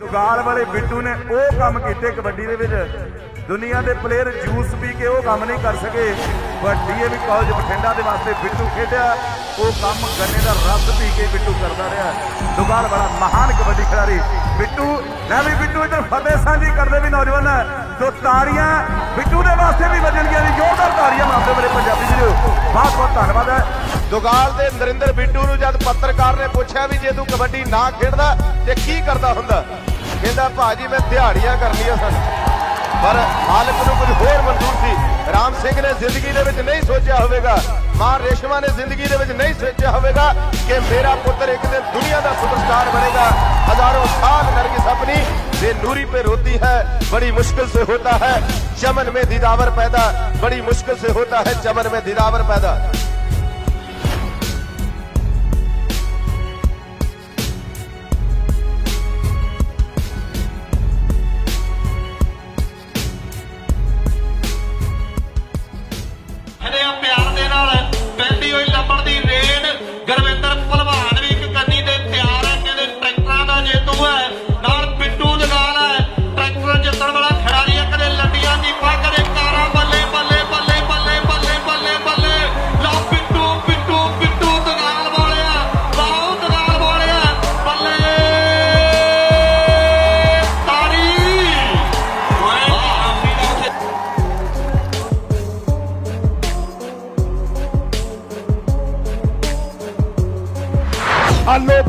ਦੁਗਾਲ ਵਾਲੇ ਬਿੱਟੂ ਨੇ ਉਹ ਕੰਮ ਕੀਤੇ ਕਬੱਡੀ ਦੇ ਵਿੱਚ। ਦੁਨੀਆ ਦੇ ਪਲੇਅਰ ਜੂਸ ਪੀ ਕੇ ਉਹ ਕੰਮ ਨਹੀਂ ਕਰ ਸਕੇ। ਪਰ ਡੀਏਵੀ ਕਾਲਜ ਬਠਿੰਡਾ ਦੇ ਵਾਸਤੇ ਬਿੱਟੂ ਖੇਡਿਆ। ਉਹ ਕੰਮ ਗੰਨੇ ਦਾ ਰਸ ਪੀ ਕੇ ਬਿੱਟੂ ਕਰਦਾ ਰਿਹਾ। ਦੁਗਾਲ ਵਾਲਾ ਮਹਾਨ ਕਬੱਡੀ ਖਿਡਾਰੀ। ਬਿੱਟੂ, ਮੈਂ ਵੀ ਬਿੱਟੂ ਇਧਰ ਫਤਿਹ ਸਾਂਝੀ ਕਰਦੇ ਵੀ ਨੌਜਵਾਨ ਸੋ ਤਾੜੀਆਂ ਬਿੱਟੂ ਦੇ ਵਾਸਤੇ ਵੀ ਵੱਜਣਗੀਆਂ ਨੇ ਜ਼ੋਰਦਾਰ ਤਾੜੀਆਂ ਮਾਰਦੇ ਮੇਰੇ ਪੰਜਾਬੀ ਵੀਰੋ। ਬਹੁਤ ਬਹੁਤ ਧੰਨਵਾਦ ਹੈ। ਦੁਗਾਲ ਦੇ ਨਰਿੰਦਰ ਬਿੱਟੂ ਨੂੰ ਜਦ ਪੱਤਰਕਾਰ ਨੇ ਪੁੱਛਿਆ ਵੀ ਜੇ ਤੂੰ ਕਬੱਡੀ ਨਾ ਖੇਡਦਾ ਤੇ ਕੀ ਕਰਦਾ ਹੁੰਦਾ? ਕਹਿੰਦਾ ਭਾਜੀ ਮੈਂ ਦਿਹਾੜੀਆਂ ਕਰਨੀਆਂ ਸਨ ਪਰ ਮਾਲਕ ਨੂੰ ਕੁਝ ਹੋਰ ਮਨਜ਼ੂਰ ਸੀ ਰਾਮ ਸਿੰਘ ਨੇ ਜ਼ਿੰਦਗੀ ਦੇ ਵਿੱਚ ਨਹੀਂ ਸੋਚਿਆ ਹੋਵੇਗਾ ਮਾਂ ਰੇਸ਼ਮਾ ਨੇ ਜ਼ਿੰਦਗੀ ਦੇ ਵਿੱਚ ਨਹੀਂ ਸੋਚਿਆ ਹੋਵੇਗਾ ਕਿ ਮੇਰਾ ਪੁੱਤਰ ਇੱਕ ਦਿਨ ਦੁਨੀਆ ਦਾ ਸੁਪਰਸਟਾਰ ਬਣੇਗਾ हजारों साल नरगिस अपनी बेनूरी पे रोती है बड़ी मुश्किल से होता है चमन में दीदावर पैदा बड़ी मुश्किल से होता है चमन में दीदावर पैदा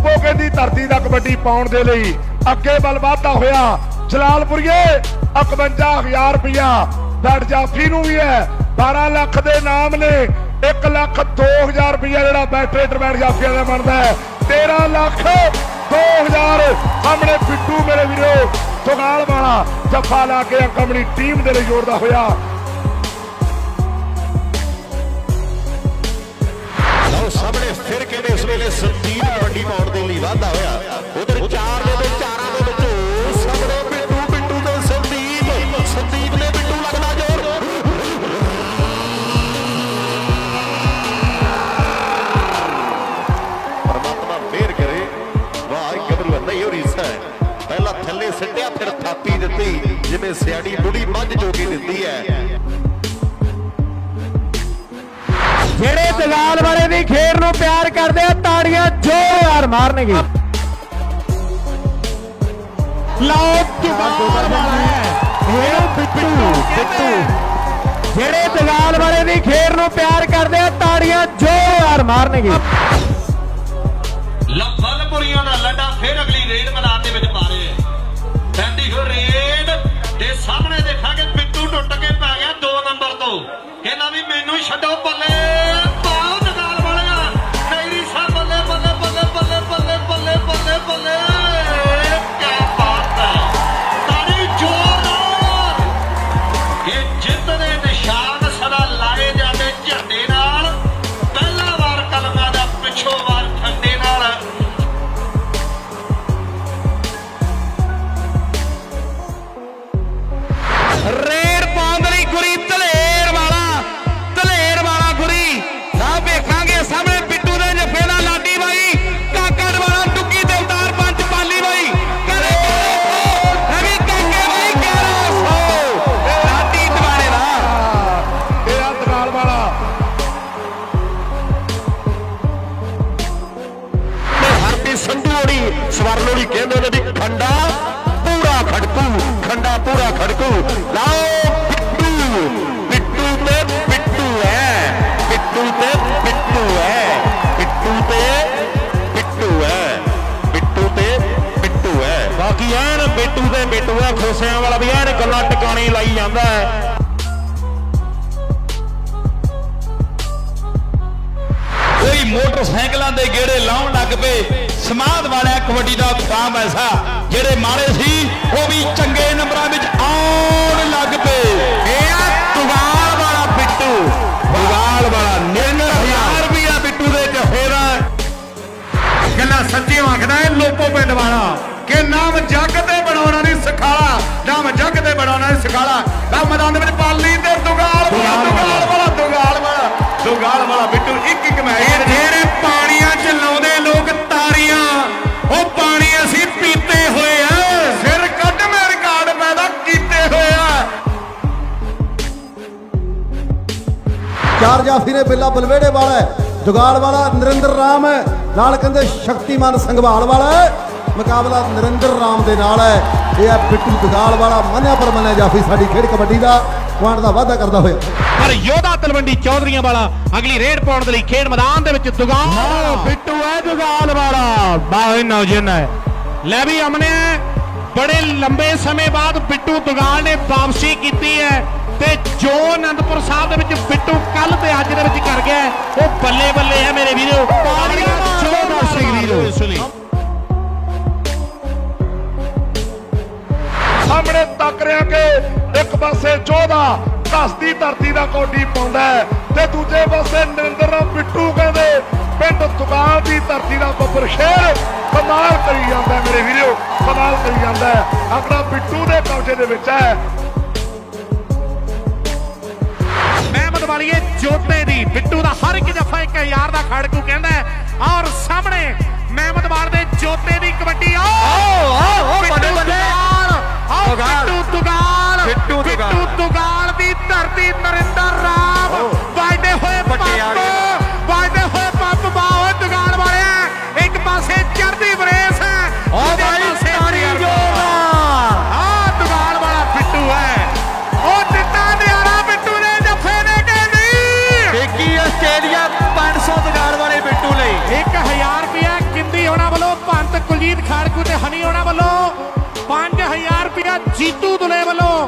ਆ ਦੀ ਧਰਤੀ ਦਾ ਕਬੱਡੀ ਪਾਉਣ ਦੇ ਲਈ ਅੱਗੇ ਵੱਲ ਵਾਧਾ ਹੋਇਆ। ਜਲਾਲਪੁਰੀਏ 51000 ਰੁਪਇਆ ਬੈਠ ਜਾਫੀ ਨੂੰ ਵੀ ਹੈ। 12 ਲੱਖ ਦੇ ਨਾਮ ਨੇ। 1 ਲੱਖ 2000 ਰੁਪਇਆ ਜਿਹੜਾ ਬੈਟਰੇਟਰ ਬੈਠ ਜਾਫੀਆਂ ਦਾ ਬਣਦਾ ਹੈ। 13 ਲੱਖ 2000 ਸਾਹਮਣੇ ਪਿੱਟੂ ਮੇਰੇ ਵੀਰੋ ਸੁਗਾਲ ਵਾਲਾ ਜੱਫਾ ਲਾ ਕੇ ਆਪਣੀ ਟੀਮ ਦੇ ਲਈ ਜੋੜਦਾ ਹੋਇਆ। ਲਓ ਸਾਹਮਣੇ ਫਿਰ ਕਹਿੰਦੇ ਇਸ ਵੇਲੇ ਸੰਦੀਪ ਕਬੱਡੀ ਥੱਲੇ ਸਿੱਟਿਆ ਫਿਰ ਥਾਪੀ ਦਿੱਤੀ ਜਿਵੇਂ ਸਿਆੜੀ ਬੁੜੀ ਮੱਝ ਜੋਗੀ ਦਿੰਦੀ ਹੈ। ਜਿਹੜੇ ਦਲਾਲ ਵਾਲੇ ਦੀ ਖੇਡ ਨੂੰ ਪਿਆਰ ਕਰਦੇ ਆ ਤਾੜੀਆਂ ਜ਼ੋਰਦਾਰ ਮਾਰਨਗੇ। ਲਓ ਦਲਾਲ ਵਾਲਾ ਹੈ ਇਹ ਬਿੱਟੂ ਬਿੱਟੂ। ਜਿਹੜੇ ਦਲਾਲ ਵਾਲੇ ਦੀ ਖੇਡ ਨੂੰ ਪਿਆਰ ਕਰਦੇ ਆ ਤਾੜੀਆਂ ਜ਼ੋਰਦਾਰ ਮਾਰਨਗੇ। ਲੱਭਲਪੁਰੀਆਂ ਦਾ ਲੱਡਾ ਫਿਰ ਅਗਲੀ ਰੇਡ ਮੈਦਾਨ ਦੇ ਵਿੱਚ ਪਾ ਰਹੇ ਰੇਡ। ਤੇ ਸਾਹਮਣੇ ਦੇਖਾਂਗੇ ਪਿੱਟੂ ਟੁੱਟ ਕੇ ਪੈ ਗਿਆ। ਹਰਦੀ ਸੰਧੂੜੀ ਸਵਰਨੋੜੀ ਕਹਿੰਦੇ ਨੇ ਵੀ ਖੰਡਾ ਪੂਰਾ ਖੜਕੂ, ਖੰਡਾ ਪੂਰਾ ਖੜਕੂ। ਲਾਓ ਪਿੱਟੂ ਪਿੱਟੂ ਤੇ ਪਿੱਟੂ ਹੈ ਪਿੱਟੂ ਤੇ ਪਿੱਟੂ ਹੈ ਪਿੱਟੂ ਤੇ ਪਿੱਟੂ ਹੈ ਪਿੱਟੂ ਤੇ ਪਿੱਟੂ ਹੈ ਬਾਕੀ ਐਨ ਬਿੱਟੂ ਤੇ ਬਿੱਟੂ ਹੈ ਖੋਸਿਆਂ ਵਾਲਾ ਵੀ ਐਨ ਗੱਲਾਂ ਟਿਕਾਣੇ ਲਾਈ ਜਾਂਦਾ ਹੈ ਕੋਈ ਮੋਟਰਸਾਈਕਲਾਂ ਦੇ ਗੇੜੇ ਲਾਉਣ ਲੱਗ ਪਏ। ਸਮਾਦ ਵਾਲਿਆ ਕਬੱਡੀ ਦਾ ਕੰਮ ਐਸਾ ਜਿਹੜੇ ਮਾੜੇ ਸੀ ਉਹ ਵੀ ਚੰਗੇ ਨੰਬਰਾਂ ਵਿੱਚ ਆਉਣ ਲੱਗ ਪਏ। ਇਹ ਆ ਤੁਗਾਲ ਵਾਲਾ ਬਿੱਟੂ। ਤੁਗਾਲ ਵਾਲਾ 9000 ਰੁਪਿਆ ਬਿੱਟੂ ਦੇ ਜੱਫੇ ਦਾ ਗੱਲਾਂ ਸੱਚੀਆਂ ਆਖਦਾ ਹੈ ਲੋਪੋ ਪਿੰਡ ਵਾਲਾ। ਕਿ ਨਾਮ ਜੱਗ ਤੇ ਬਣਾਉਣਾ ਨਹੀਂ ਸਿਖਾਲਾ ਨਾਮ ਜੱਗ ਤੇ ਬਣਾਉਣਾ ਨਹੀਂ ਸਿਖਾਲਾ। ਤਾਂ ਮੈਦਾਨ ਦੇ ਵਿੱਚ ਯਾਰ ਜਾਫੀ ਨੇ ਬਿੱਲਾ ਬਲਵੇੜੇ ਵਾਲਾ। ਜੁਗਾੜ ਵਾਲਾ ਨਰਿੰਦਰ ਰਾਮ ਹੈ। ਨਾਲ ਕਹਿੰਦੇ ਸ਼ਕਤੀਮਾਨ ਸੰਘਵਾਲ ਵਾਲਾ ਹੈ। ਮੁਕਾਬਲਾ ਨਰਿੰਦਰ ਰਾਮ ਦੇ ਨਾਲ ਹੈ। ਇਹ ਹੈ ਬਿੱਟੂ ਜੁਗਾੜ ਵਾਲਾ ਮੰਨਿਆ ਪਰ ਮੰਨਿਆ ਜਾਫੀ ਸਾਡੀ ਖੇਡ ਕਬੱਡੀ ਦਾ ਪੁਆਇੰਟ ਦਾ ਵਾਅਦਾ ਕਰਦਾ ਹੋਇਆ। ਪਰ ਯੋਧਾ ਤਲਵੰਡੀ ਚੌਧਰੀਆਂ ਵਾਲਾ ਅਗਲੀ ਰੇਡ ਪਾਉਣ ਦੇ ਲਈ ਖੇਡ ਮੈਦਾਨ ਦੇ ਵਿੱਚ ਦੁਗਾਲ ਬਿੱਟੂ ਹੈ ਦੁਗਾਲ ਵਾਲਾ। ਬਾਹਰ ਨੌਜਨ ਹੈ। ਲੈ ਵੀ ਅਮਨੇ ਬੜੇ ਲੰਬੇ ਸਮੇਂ ਬਾਅਦ ਬਿੱਟੂ ਦੁਗਾਲ ਨੇ ਵਾਪਸੀ ਕੀਤੀ ਹੈ। ਤੇ ਜੋ ਅਨੰਦਪੁਰ ਸਾਹਿਬ ਦੇ ਵਿੱਚ ਬਿੱਟੂ ਕੱਲ ਤੇ ਅੱਜ ਦੇ ਵਿੱਚ ਕਰ ਗਿਆ ਉਹ ਬੱਲੇ ਬੱਲੇ ਹੈ ਮੇਰੇ ਵੀਰੋ। ਤਾੜੀਆਂ ਜੋ ਦਰਸ਼ਕ ਵੀਰੋ। ਇਸ ਲਈ। ਸਾਹਮਣੇ ਤੱਕ ਰਿਆ ਕਿ ਇੱਕ ਪਾਸੇ ਚੋਦਾ ਧਸਤੀ ਧਰਤੀ ਦਾ ਕੋਡੀ ਪਾਉਂਦਾ ਤੇ ਦੂਜੇ ਪਾਸੇ ਨਰਿੰਦਰ ਰਾਮ ਬਿੱਟੂ ਕਹਿੰਦੇ ਪਿੰਡ ਤੁਗਾਲ ਦੀ ਧਰਤੀ ਦਾ ਬੱਬਰ ਸ਼ੇਰ ਕਮਾਲ ਕਰੀ ਜਾਂਦਾ ਮੇਰੇ ਵੀਰੋ ਕਮਾਲ ਕਰੀ ਜਾਂਦਾ ਅਗਲਾ ਬਿੱਟੂ ਦੇ ਕਬਜ਼ੇ ਦੇ ਵਿੱਚ ਹੈ। ਵਾਲੀਏ ਜੋਤੇ ਦੀ। ਬਿੱਟੂ ਦਾ ਹਰ ਇੱਕ ਜਫਾ 1000 ਦਾ ਖੜਕੂ ਕਹਿੰਦਾ। ਔਰ ਸਾਹਮਣੇ ਮਹਿਮਦ ਵਾਲ ਦੇ ਜੋਤੇ ਦੀ ਕਬੱਡੀ। ਆਓ ਆਓ ਬੱਲੇ ਬੱਲੇ ਆਓ ਬਿੱਟੂ ਤੁਗਾਲ ਬਿੱਟੂ ਤੁਗਾਲ ਦੀ ਧਰਤੀ ਨਰਿੰਦਰ ਰਾਮ ਦੇਖੀ ਆਸਟ੍ਰੇਲੀਆ 500 ਦਗਾੜ ਵਾਲੇ ਬਿੱਟੂ ਲਈ। 1000 ਰੁਪਿਆ ਕਿੰਦੀ ਹੋਣਾ ਵੱਲੋਂ ਪੰਤ ਕੁਲਜੀਤ ਖਾੜਕੂ ਤੇ ਹਨੀ ਹੋਣਾ ਵੱਲੋਂ। 5000 ਰੁਪਿਆ ਜੀਤੂ ਦੁਲੇ ਵੱਲੋਂ